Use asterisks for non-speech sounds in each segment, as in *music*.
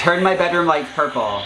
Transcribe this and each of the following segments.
Turn my bedroom lights purple. *laughs*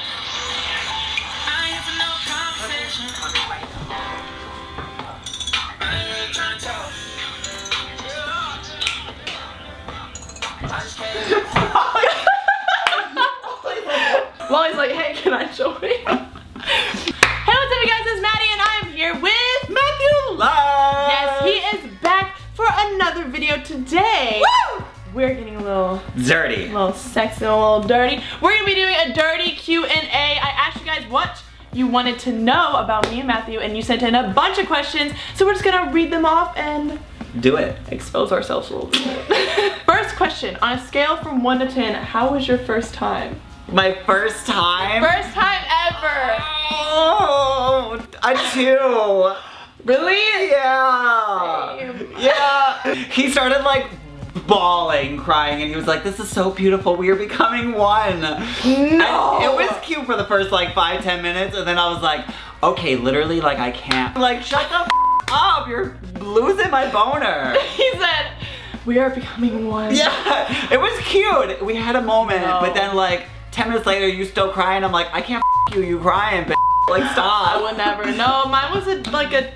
Molly's like, hey, can I join? *laughs* hey, what's up, you guys? It's Maddie, and I am here with Matthew Lush! Yes, he is back for another video today. Woo! We're getting a little, Dirty. a little sexy, a little dirty. We're gonna be doing a dirty Q&A. I asked you guys what you wanted to know about me and Matthew, and you sent in a bunch of questions. So we're just gonna read them off and Do it. expose ourselves a little bit. *laughs* first question, on a scale from one to 10, how was your first time? My first time. First time ever. Oh, a two. Really? Yeah. Same. Yeah. He started like bawling, crying, and he was like, this is so beautiful. We are becoming one. No. And it was cute for the first like five, ten minutes, and then I was like, okay, literally, like I can't. Like, shut the f up. You're losing my boner. *laughs* He said, we are becoming one. Yeah, it was cute. We had a moment, No. but then like 10 minutes later, you still crying. I'm like, I can't f you, you crying, bitch. Like, stop. I would never. No, mine was a, like a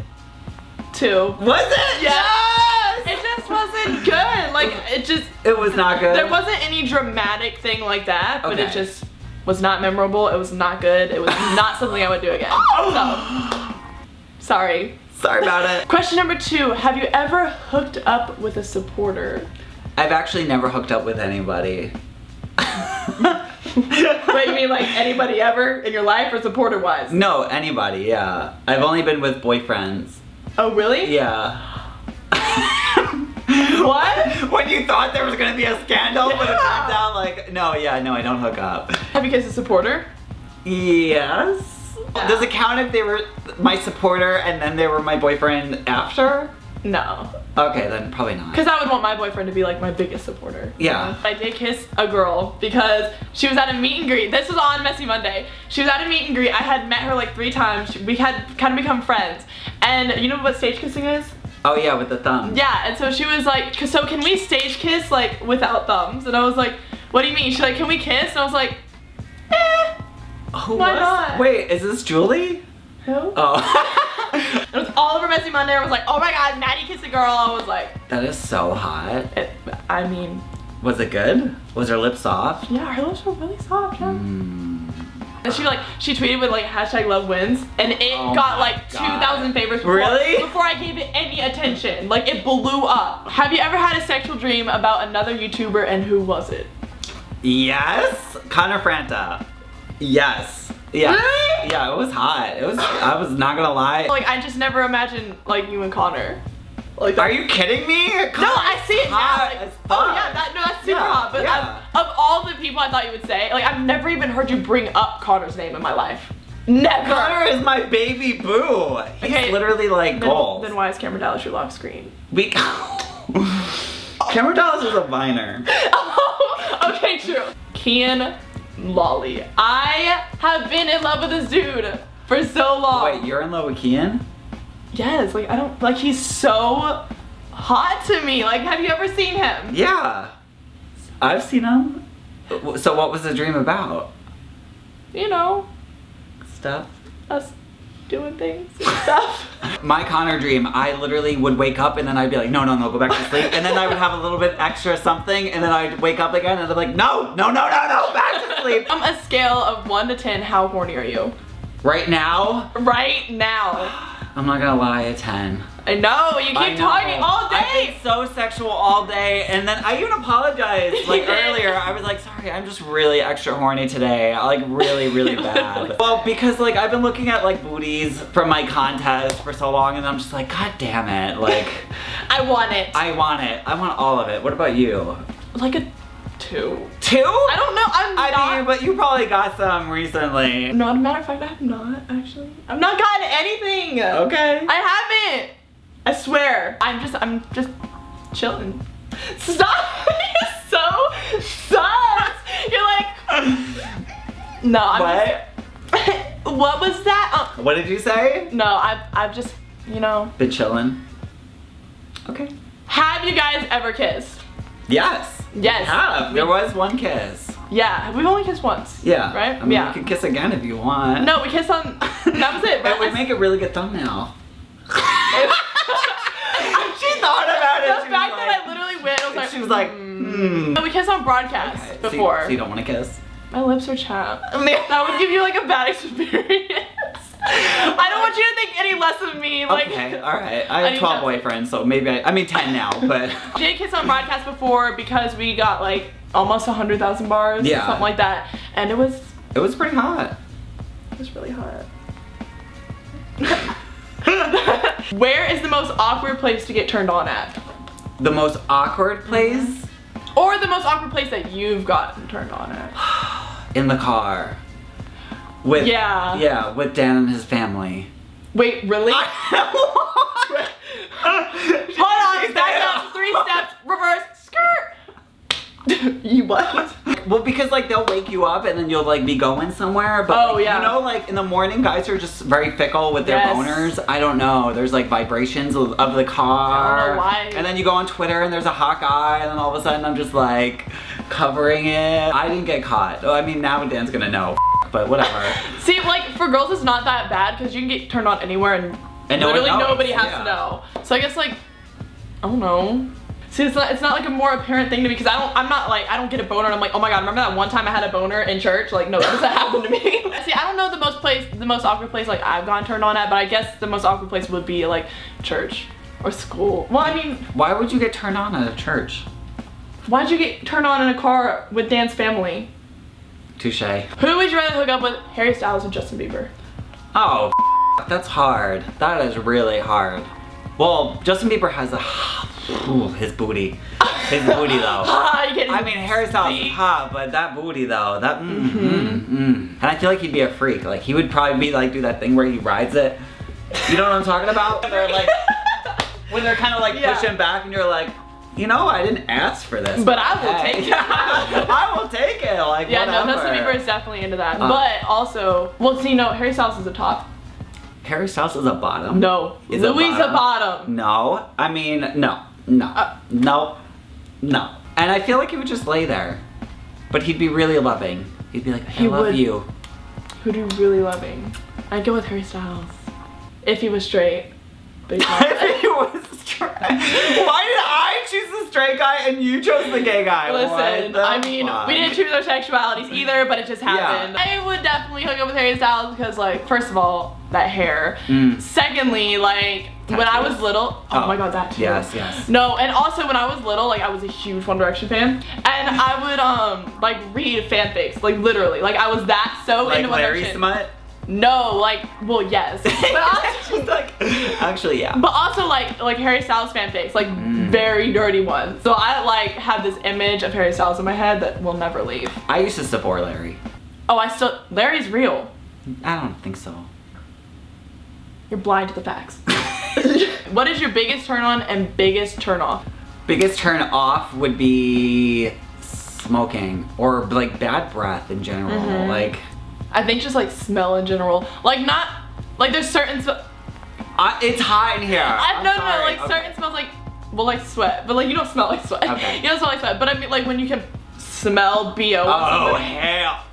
two. Was it? Yes. Wasn't good. Like, it just, It was not good. there wasn't any dramatic thing like that, but it just was not memorable. It was not good. It was not something I would do again. *gasps* So, sorry. Sorry about it. Question number two, have you ever hooked up with a supporter? I've actually never hooked up with anybody. *laughs* Wait, you mean like anybody ever in your life or supporter wise? no, anybody, yeah. I've only been with boyfriends. Oh, really? Yeah. *laughs* What? when you thought there was gonna be a scandal, but it turns out like, no, yeah, no, I don't hook up. Have you kissed a supporter? Yes. Yeah. Does it count if they were my supporter and then they were my boyfriend after? No. Okay, then probably not. Because I would want my boyfriend to be like my biggest supporter. Yeah. I did kiss a girl because she was at a meet and greet. This was on Messy Monday. She was at a meet and greet. I had met her like three times. We had kind of become friends. And you know what stage kissing is? Oh yeah, with the thumb. Yeah, and so she was like, so can we stage kiss like without thumbs? And I was like, what do you mean? She's like, can we kiss? And I was like, eh. Who Why was- not? Wait, is this Julie? Who? Oh. *laughs* It was all over Messy Monday. I was like, oh my god, Maddie kissed a girl. I was like, that is so hot. it, I mean, Was it good? Was her lips soft? yeah, her lips were really soft. Yeah. Mm. And she like she tweeted with like hashtag love wins and it Oh got like 2,000 favorites before, Really? before I gave it any attention. Like it blew up. Have you ever had a sexual dream about another YouTuber and who was it? Yes, Connor Franta. Yes. Yeah. Really? Yeah, it was hot. It was. I was not gonna lie. Like I just never imagined like you and Connor. Like Are you kidding me? No, I see it now. Like, oh yeah, that no, that's super Yeah, hot. But yeah. of, of all the people I thought you would say, like I've never even heard you bring up Connor's name in my life. Never. Connor is my baby boo. He's Okay, literally like then, gold. then why is Cameron Dallas your lock screen? we. *laughs* Cameron Dallas is a viner. *laughs* Oh, okay, true. Kian Lawley. I have been in love with this dude for so long. Wait, you're in love with Kian? Yes, like I don't like he's so hot to me. Like, have you ever seen him? Yeah. I've seen him. So what was the dream about? You know, Stuff. us doing things and stuff. *laughs* My Connor dream, I literally would wake up and then I'd be like, no, no, no, go back to sleep. And then I would have a little bit extra something and then I'd wake up again and I'd be like, no, no, no, no, no, back to sleep. *laughs* On a scale of one to ten, how horny are you? Right now, Right now. I'm not gonna lie, a 10. I know, you I keep know. talking all I've day. been so sexual all day, and then I even apologized. *laughs* Like earlier, I was like, "Sorry, I'm just really extra horny today. Like really, really *laughs* bad." well, because like I've been looking at like booties from my contest for so long, and I'm just like, "God damn it!" Like *laughs* I want it. I want it. I want all of it. What about you? like a two. Two? I don't know. I'm I not. mean, but you probably got some recently. No, as a matter of fact, I have not actually. I've not gotten anything. Okay. I haven't. I swear. I'm just, I'm just chilling. Stop. *laughs* You're so sus. You're like, *laughs* no, I'm what? just. *laughs* what was that? Uh, What did you say? no, I've, I've just, you know. Been chilling. Okay. Have you guys ever kissed? Yes. Yes. Have. There was one kiss. Yeah, we've only kissed once. Yeah. Right? I mean, yeah. you can kiss again if you want. No, we kissed on. that was it. It would make a really good thumbnail. *laughs* she thought about it. the she fact that like, I literally went, I was like, she was like, hmm. hmm. No, we kissed on broadcast Okay, so you- before. So you, don't want to kiss? My lips are chapped. *laughs* that would give you like a bad experience. I don't want you to think any less of me. Like, okay, all right. I I have need 12 boyfriends, so maybe I, I mean 10 now, but *laughs* Jake kissed on broadcast before because we got like almost 100,000 bars, Yeah. something like that, and it was it was pretty hot. it was really hot. *laughs* Where is the most awkward place to get turned on at? The most awkward mm-hmm. place Or the most awkward place that you've gotten turned on at? *sighs* in the car. With Yeah. Yeah, with Dan and his family. Wait, really? *laughs* Hold on, *laughs* back up, three steps, reverse, skirt. *laughs* you what? Well, because like they'll wake you up and then you'll like be going somewhere. But Oh, like, yeah. you know, like in the morning, guys are just very fickle with their Yes. boners. I don't know. There's like vibrations of, of the car. I don't know why. And then you go on Twitter and there's a hawk eye, and then all of a sudden I'm just like covering it. I didn't get caught. Oh, I mean, now Dan's gonna know. *laughs* But whatever. *laughs* See, like for girls, it's not that bad because you can get turned on anywhere and, And no literally knows, nobody has yeah. to know. So I guess like, I don't know. See, it's not, it's not like a more apparent thing to me because I don't, I'm not like, I don't get a boner and I'm like, oh my god, remember that one time I had a boner in church? Like, no, that doesn't *laughs* happen to me. See, I don't know the most place, the most awkward place like I've gone turned on at, but I guess the most awkward place would be like church or school. Well, I mean, Why would you get turned on at a church? Why'd you get turned on in a car with Dan's family? Touche. Who would you rather hook up with, Harry Styles or Justin Bieber? Oh, that's hard. That is really hard. Well, Justin Bieber has a ooh, his booty, his booty *laughs* though. I mean, Harry Styles is hot, but that booty though, that mm, mm, mm. And I feel like he'd be a freak. Like he would probably be like do that thing where he rides it. You know what I'm talking about? They're like *laughs* when they're kind of like Yeah. pushing back, and you're like. You know, I didn't ask for this. But I will hey. take it. *laughs* I will take it. Like Yeah, no, whatever. Justin Bieber is definitely into that. Uh. but also, well, see, no, Harry Styles is a top. Harry Styles is a bottom. No, Is a Louis a bottom? bottom. No, I mean, no, no, Uh. no, no. And I feel like he would just lay there. But he'd be really loving. He'd be like, I He love would. you. Who do you really loving? I'd go with Harry Styles. If he was straight. But *laughs* if he was straight. *laughs* Why did I choose the straight guy and you chose the gay guy? Listen, I mean, fuck? we didn't choose our sexualities either, but it just happened. I would definitely hook up with Harry Styles because, like, first of all, that hair. Mm. Secondly, like, when I was little, oh, Oh, my god, that too. yes, yes. No, and also when I was little, like, I was a huge One Direction fan, and I would, um, like, read fanfics, like, literally. Like, I was that so Like into One Larry Direction. Smut? No, like, well, yes. *laughs* But also, She's like, actually, yeah. but also like like Harry Styles fanfics, like Mm. very dirty ones. So I like have this image of Harry Styles in my head that will never leave. I used to support Larry. Oh, I still Larry's real. I don't think so. You're blind to the facts. *laughs* what is your biggest turn on and biggest turn off? Biggest turn off would be smoking or like bad breath in general. Mhm. Like, I think just like smell in general. Like not like there's certain I, it's hot in here. I no no like Okay. certain smells like well like sweat, but like you don't smell like sweat. Okay. *laughs* you don't smell like sweat. But I mean like when you can smell bo. Oh hell!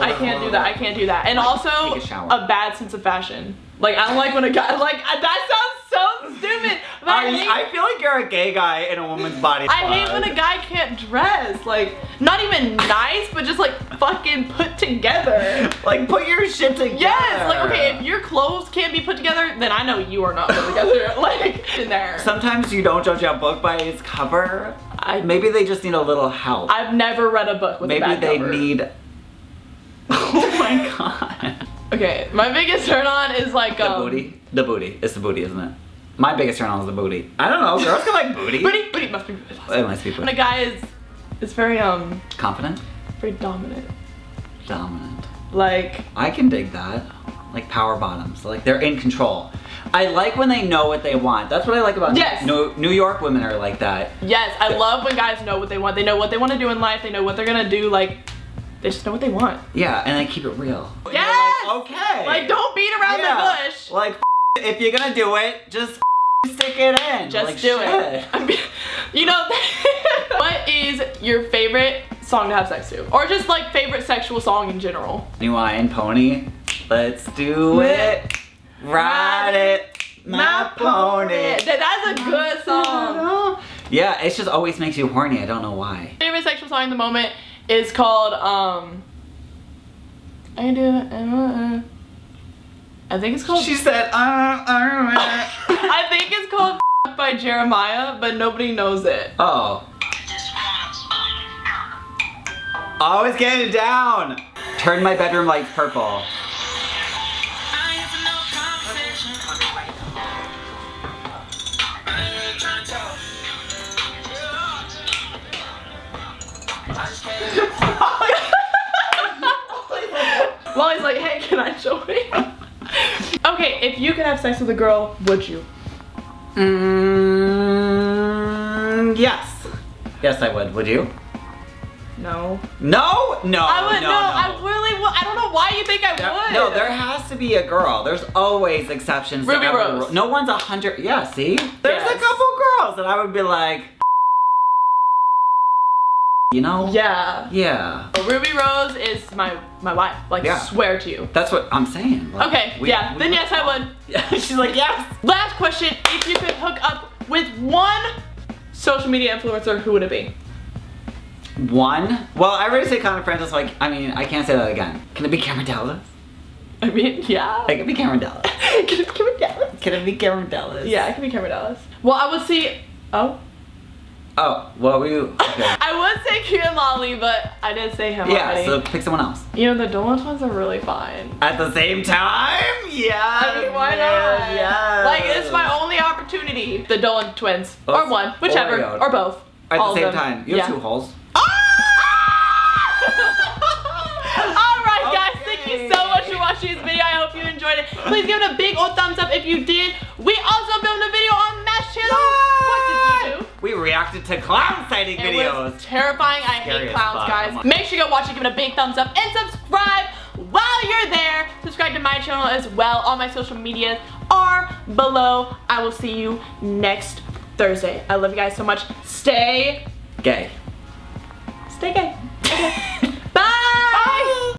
I can't do that. I can't do that. And also a a bad sense of fashion. Like I don't like when a guy like that sounds so stupid. I, I, hate, I feel like you're a gay guy in a woman's body. I hate when a guy can't dress. Like not even nice, but just like fucking put together. Like put your shit together. Yes, like okay, if your clothes can't be put together, then I know you are not put together. *laughs* like in there. Sometimes you don't judge a book by its cover. I Maybe they just need a little help. I've never read a book with a Maybe bad they cover. need. *laughs* Oh my god. Okay, my biggest turn on is like The um, booty. The booty. It's the booty, isn't it? My biggest turn on is the booty. I don't know. Girls can like *laughs* booty. Booty, booty must be. Booty. It must be When a booty. guy is is very um Confident. very dominant. Dominant. Like I can dig that. Like power bottoms. Like they're in control. I like when they know what they want. That's what I like about Yes. New, New York women are like that. yes, I love when guys know what they want. They know what they want to do in life. They know what they're gonna do. Like they just know what they want. Yeah, and they keep it real. Yes! Like, okay. Like don't beat around Yeah. the bush. Like *laughs* if you're gonna do it, just *laughs* stick it in. Just Like, do shit. it. *laughs* I mean, you know, what is your favorite song to have sex to, or just like favorite sexual song in general. Ginuwine Pony. Let's do it. Ride it. My pony. That- That's a good song. Yeah, it just always makes you horny. I don't know why. Favorite sexual song in the moment is called um. I do. Uh, I think it's called. She said, uh, uh, uh. *laughs* I think it's called by Jeremih, but nobody knows it. Oh. Always getting it down. Turn my bedroom lights purple. *laughs* Molly's like, hey, can I show *laughs* you? okay, if you could have sex with a girl, would you? Mm, yes. Yes, I would. Would you? No. No, no, I would no, no, no. I really would. I don't know why you think I There- would. No, there has to be a girl. There's always exceptions. Ruby every Rose. rule. No one's a hundred. Yeah, see? There's a couple girls that I would be like, you know? Yeah. Yeah. Ruby Rose is my my wife. Like Yeah. swear to you. That's what I'm saying. Like, Okay, we- yeah. we then look yes, I would. *laughs* Yeah, she's like, yes. Last question: If you could hook up with one social media influencer, who would it be? One? Well, I already said Connor Franta, like, I mean, I can't say that again. Can it be Cameron Dallas? I mean, yeah. It could be Cameron Dallas. Can *laughs* it Cameron Dallas? Can it be Cameron Dallas? Yeah, it can be Cameron Dallas. Well, I would see. Oh. Oh, well, we, okay. *laughs* I would say Kieran Lawley, but I did say him yeah, already. so pick someone else. You know, the Dolans ones are really fine. At the same time? Yeah. I mean, why not? Yeah. Like, it's my only opportunity. The Dolan twins. Oh, or one. Oh whichever. Oreo. Or both. At the same time. You have Yeah. two holes. Hope you enjoyed it. Please give it a big old thumbs up if you did. We also filmed a video on Mash Channel. What did we do? We reacted to clown sighting It videos. was terrifying. I Scary hate clowns, guys. Make sure you go watch it, give it a big thumbs up, and subscribe while you're there. Subscribe to my channel as well. All my social medias are below. I will see you next Thursday. I love you guys so much. Stay, Gay. stay gay. Okay. *laughs*